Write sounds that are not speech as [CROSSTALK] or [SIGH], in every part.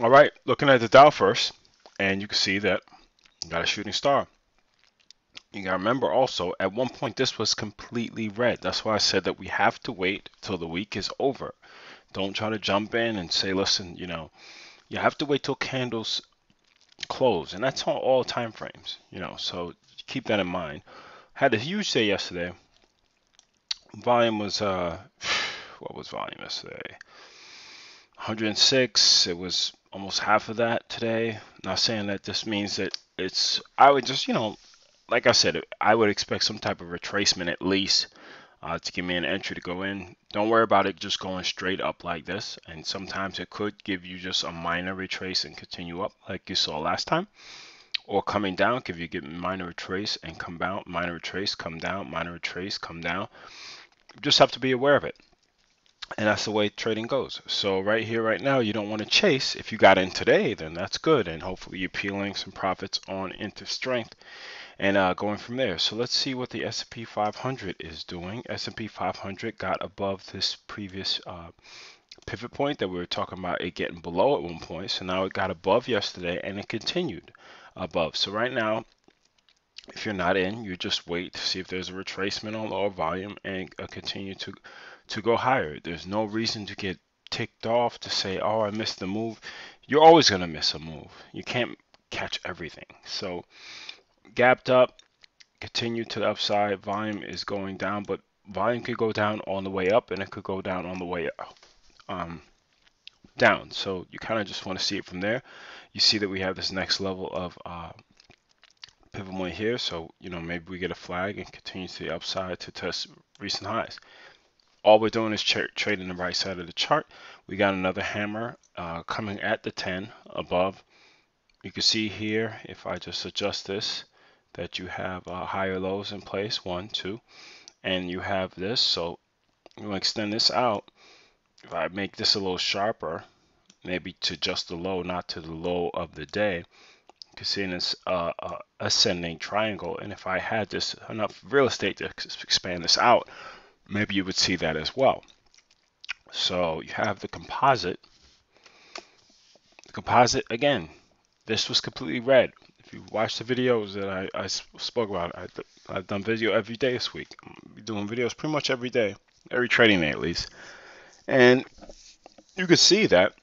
All right, looking at the Dow first, and you can see that you got a shooting star. You got to remember also, at one point this was completely red. That's why I said that we have to wait till the week is over. Don't try to jump in and say, listen, you know, you have to wait till candles close, and that's on all time frames, you know. So keep that in mind. Had a huge day yesterday. Volume was uh, [SIGHS] what was volume yesterday? 106. It was almost half of that today. Not saying that this means that it's. I would just, you know, like I said, I would expect some type of retracement at least uh, to give me an entry to go in. Don't worry about it just going straight up like this. And sometimes it could give you just a minor retrace and continue up like you saw last time. Or coming down, give you get minor retrace and come down, minor retrace, come down, minor retrace, come down. You just have to be aware of it. And that's the way trading goes. So right here, right now, you don't want to chase. If you got in today, then that's good. And hopefully you're peeling some profits on into strength and uh, going from there. So let's see what the S&P 500 is doing. S&P 500 got above this previous uh, pivot point that we were talking about it getting below at one point. So now it got above yesterday and it continued above. So right now, if you're not in, you just wait to see if there's a retracement on lower volume and uh, continue to to go higher. There's no reason to get ticked off to say, "Oh, I missed the move." You're always going to miss a move. You can't catch everything. So gapped up, continue to the upside. Volume is going down, but volume could go down on the way up and it could go down on the way um, down. So you kind of just want to see it from there. You see that we have this next level of uh, pivot point here. So, you know, maybe we get a flag and continue to the upside to test recent highs. All we're doing is tra trading the right side of the chart. We got another hammer uh, coming at the 10 above. You can see here, if I just adjust this, that you have uh, higher lows in place, one, two, and you have this. So you extend this out. If I make this a little sharper, maybe to just the low, not to the low of the day, you can see in this uh, uh, ascending triangle. And if I had this enough real estate to expand this out, maybe you would see that as well. So you have the composite. The composite, again, this was completely red if you watch the videos that I, I spoke about, I, I've done video every day this week. I'm doing videos pretty much every day, every trading day at least. And you could see that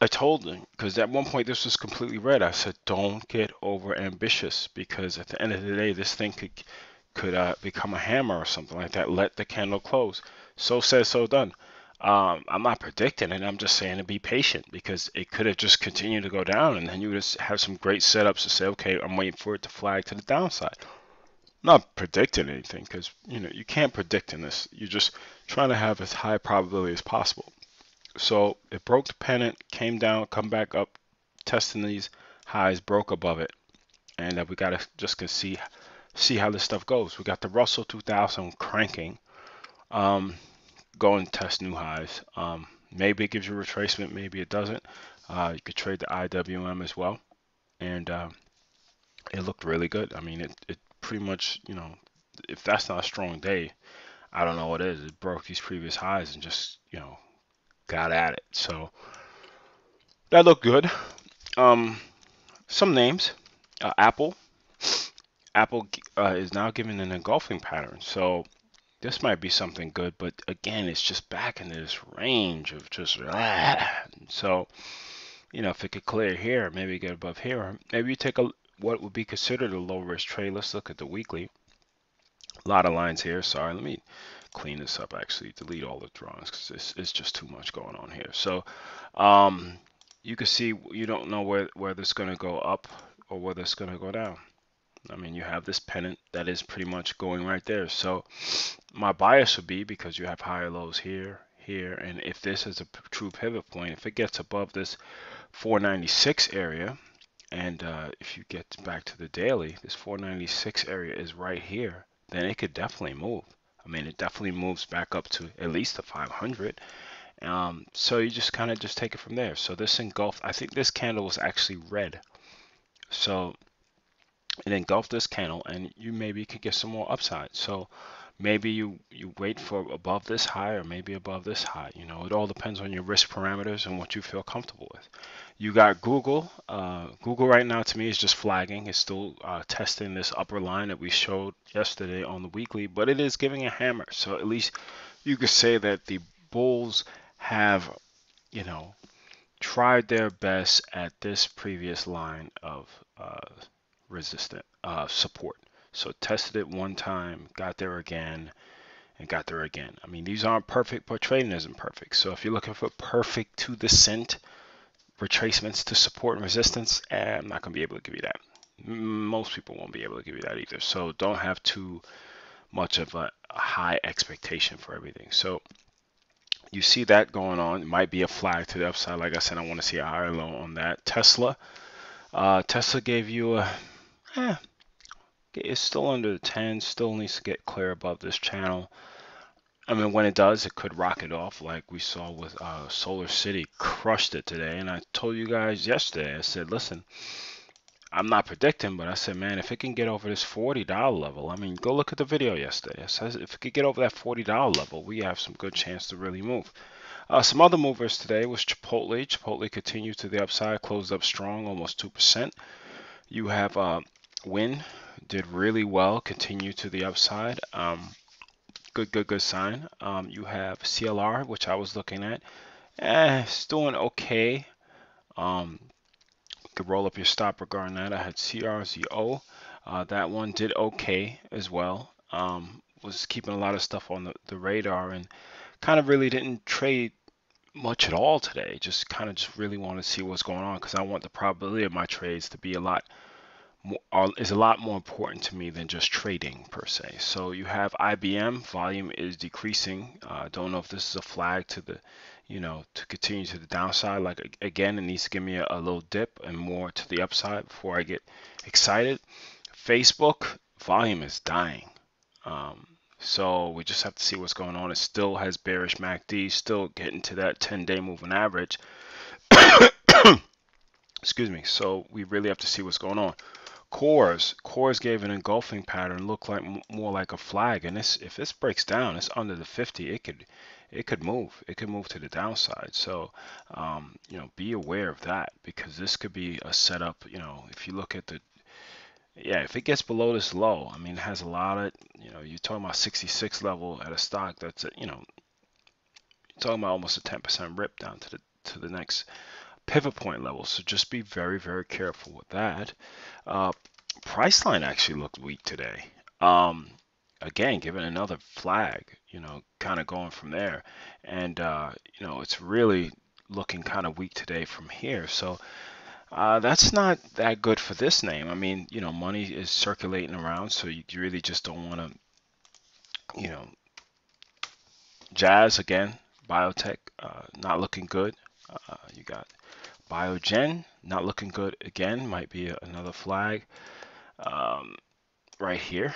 I told them because at one point this was completely red. I said, don't get over ambitious because at the end of the day, this thing could could uh, become a hammer or something like that. Let the candle close. So said, so done. Um, I'm not predicting it. I'm just saying to be patient because it could have just continued to go down, and then you just have some great setups to say, okay, I'm waiting for it to flag to the downside. I'm not predicting anything because you know you can't predict in this. You're just trying to have as high probability as possible. So it broke the pennant, came down, come back up, testing these highs, broke above it, and we gotta just to see see how this stuff goes. We got the Russell 2000 cranking. Um, go and test new highs. Um, maybe it gives you retracement, maybe it doesn't. Uh, you could trade the IWM as well, and uh, it looked really good. I mean, it, it pretty much, you know, if that's not a strong day, I don't know what is. It broke these previous highs and just, you know, got at it. So that looked good. Um, some names, uh, Apple. Apple uh, is now given an engulfing pattern. So this might be something good, but again, it's just back in this range of just ah. so. You know, if it could clear here, maybe get above here, maybe you take a what would be considered a low risk trade. Let's look at the weekly. A lot of lines here. Sorry, let me clean this up. Actually, delete all the drawings because it's, it's just too much going on here. So, um, you can see you don't know where where this going to go up or whether it's going to go down. I mean, you have this pennant that is pretty much going right there. So my bias would be because you have higher lows here, here, and if this is a true pivot point, if it gets above this 496 area, and uh, if you get back to the daily, this 496 area is right here, then it could definitely move. I mean, it definitely moves back up to at least the 500. Um, so you just kind of just take it from there. So this engulfed, I think this candle was actually red. So and engulf this candle and you maybe could get some more upside. So maybe you, you wait for above this high or maybe above this high. You know, it all depends on your risk parameters and what you feel comfortable with. You got Google. Uh, Google right now to me is just flagging. It's still uh, testing this upper line that we showed yesterday on the weekly, but it is giving a hammer. So at least you could say that the bulls have, you know, tried their best at this previous line of uh, resistant uh, support. So tested it one time, got there again, and got there again. I mean, these aren't perfect, but trading isn't perfect. So if you're looking for perfect to the cent retracements to support and resistance, eh, I'm not going to be able to give you that. Most people won't be able to give you that either. So don't have too much of a, a high expectation for everything. So you see that going on. It might be a flag to the upside. Like I said, I want to see a higher low on that. Tesla. Uh, Tesla gave you a, eh, it's still under the 10, still needs to get clear above this channel. I mean, when it does, it could rocket off like we saw with uh, Solar City, crushed it today. And I told you guys yesterday, I said, listen, I'm not predicting, but I said, man, if it can get over this $40 level, I mean, go look at the video yesterday. It says if it could get over that $40 level, we have some good chance to really move. Uh, some other movers today was Chipotle. Chipotle continued to the upside, closed up strong, almost 2%. You have uh, Wynn, did really well, continue to the upside. Um, good, good, good sign. Um, you have CLR, which I was looking at. Eh, it's doing okay. Um, you could roll up your stop regarding that. I had CRZO. Uh, that one did okay as well. Um, was keeping a lot of stuff on the, the radar and kind of really didn't trade much at all today. Just kind of just really want to see what's going on because I want the probability of my trades to be a lot is a lot more important to me than just trading per se. So you have IBM volume is decreasing. Uh, don't know if this is a flag to the, you know, to continue to the downside. Like again, it needs to give me a, a little dip and more to the upside before I get excited. Facebook volume is dying. Um, so we just have to see what's going on. It still has bearish MACD, still getting to that 10-day moving average. [COUGHS] Excuse me. So we really have to see what's going on. Kors, Kors gave an engulfing pattern, look like more like a flag, and this if this breaks down, it's under the 50. It could it could move. It could move to the downside. So um, you know, be aware of that because this could be a setup. You know, if you look at the yeah, if it gets below this low, I mean, it has a lot of you know, you're talking about 66 level at a stock that's you know, you're talking about almost a 10% rip down to the to the next pivot point level. So just be very, very careful with that. Uh, Priceline actually looked weak today. Um, again, given another flag, you know, kind of going from there. And, uh, you know, it's really looking kind of weak today from here. So uh, that's not that good for this name. I mean, you know, money is circulating around, so you really just don't want to, you know, Jazz again, biotech, uh, not looking good. Uh, you got Biogen, not looking good again, might be another flag um, right here.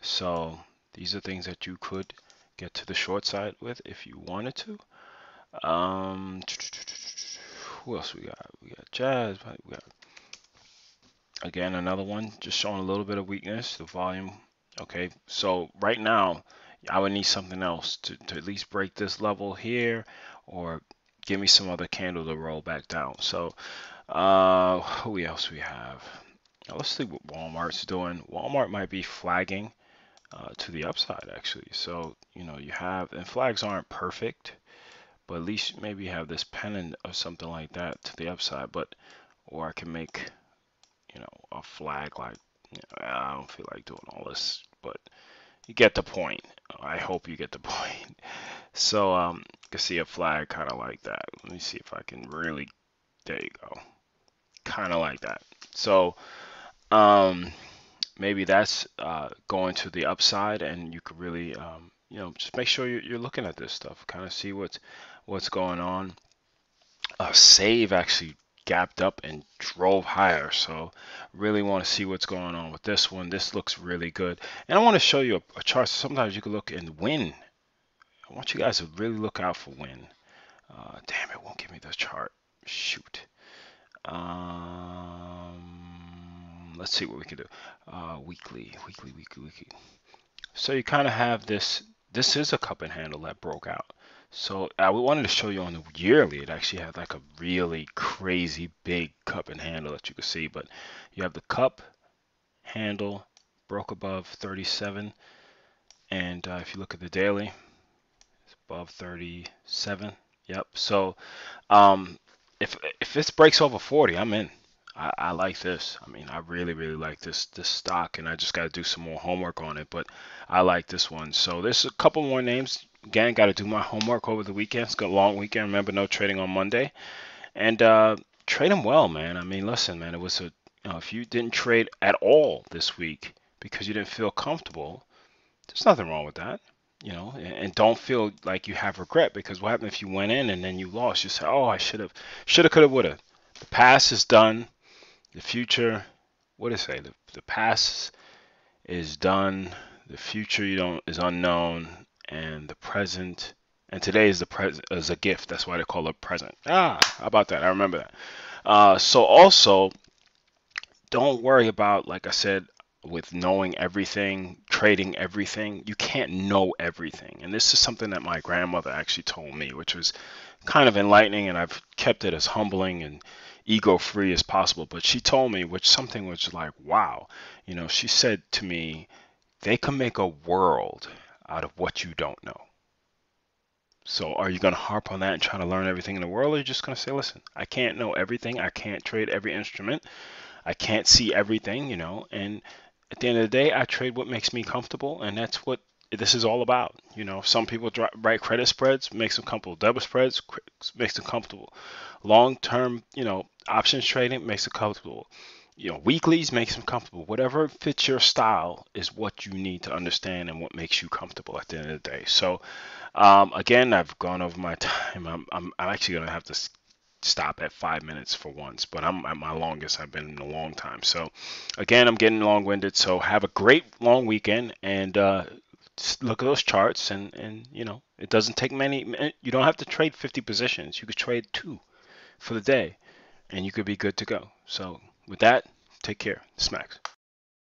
So these are things that you could get to the short side with if you wanted to. Um, who else we got? We got Jazz. We got again another one just showing a little bit of weakness. The volume. Okay, so right now I would need something else to, to at least break this level here or give me some other candle to roll back down. So, uh, who else we have? Now let's see what Walmart's doing. Walmart might be flagging uh, to the upside actually. So, you know, you have, and flags aren't perfect, but at least maybe have this pennant or something like that to the upside. But, or I can make, you know, a flag like, you know, I don't feel like doing all this, but you get the point. I hope you get the [LAUGHS] point. So um, can see a flag kind of like that. Let me see if I can really, there you go. Kind of like that. So um, maybe that's uh, going to the upside and you could really, um, you know, just make sure you're, you're looking at this stuff, kind of see what's, what's going on. Uh, save actually gapped up and drove higher. So really want to see what's going on with this one. This looks really good. And I want to show you a, a chart. Sometimes you can look and win. I want you guys to really look out for when. Uh, damn, it won't give me the chart. Shoot. Um, let's see what we can do. Uh, weekly, weekly, weekly, weekly. So you kind of have this. This is a cup and handle that broke out. So I wanted to show you on the yearly. It actually had like a really crazy big cup and handle that you could see. But you have the cup handle broke above 37, and uh, if you look at the daily, above 37. Yep. So um, if if this breaks over 40, I'm in. I, I like this. I mean, I really, really like this this stock, and I just got to do some more homework on it. But I like this one. So there's a couple more names. Again, got to do my homework over the weekend. It's a long weekend. Remember, no trading on Monday, and uh, trade them well, man. I mean, listen, man. It was a you know, if you didn't trade at all this week because you didn't feel comfortable, there's nothing wrong with that you know, and don't feel like you have regret because what happened if you went in and then you lost? You say, "Oh, I should have, should have, could have, would have." The past is done. The future, what it say? The, the past is done. The future you don't is unknown, and the present and today is the present is a gift. That's why they call it present. Ah, how about that? I remember that. Uh, so also, don't worry about like I said with knowing everything, trading everything. You can't know everything, and this is something that my grandmother actually told me, which was kind of enlightening, and I've kept it as humbling and ego free as possible. But she told me, which something was like, wow. You know, she said to me, they can make a world out of what you don't know. So are you going to harp on that and try to learn everything in the world? Or are you just going to say, listen, I can't know everything. I can't trade every instrument. I can't see everything, you know. And at the end of the day, I trade what makes me comfortable. And that's what this is all about. You know, some people write credit spreads, makes them comfortable. Double spreads makes them comfortable. Long term, you know, options trading makes them comfortable. You know, weeklies makes them comfortable. Whatever fits your style is what you need to understand and what makes you comfortable at the end of the day. So, um, again, I've gone over my time. I'm, I'm, I'm actually going to have to stop at five minutes for once, but I'm at my longest I've been in a long time. So, again, I'm getting long winded. So, have a great long weekend and, uh, look at those charts and and you know it doesn't take many you don't have to trade 50 positions you could trade two for the day and you could be good to go so with that take care smacks